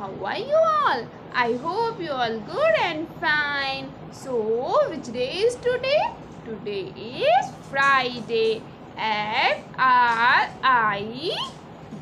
How are you all? I hope you all good and fine. So, which day is today? Today is Friday. F R I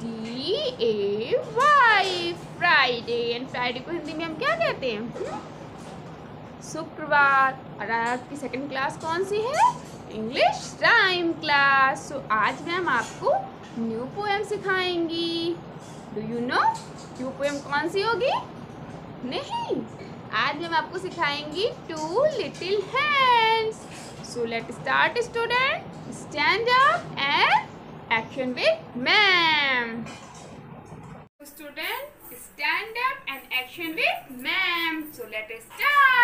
D A Y Friday. And Friday को हिंदी में हम क्या कहते हैं hmm? शुक्रवार और आपकी second class कौन सी है इंग्लिश राइम क्लास सो आज मैम आपको new poem सिखाएँगी। Do you know new poem कौन सी होगी? नहीं। आज हम आपको सिखाएँगी two little hands so let start student stand up and action with ma'am student stand up and action with ma'am so let start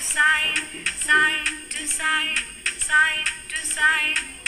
side side to side, side to side.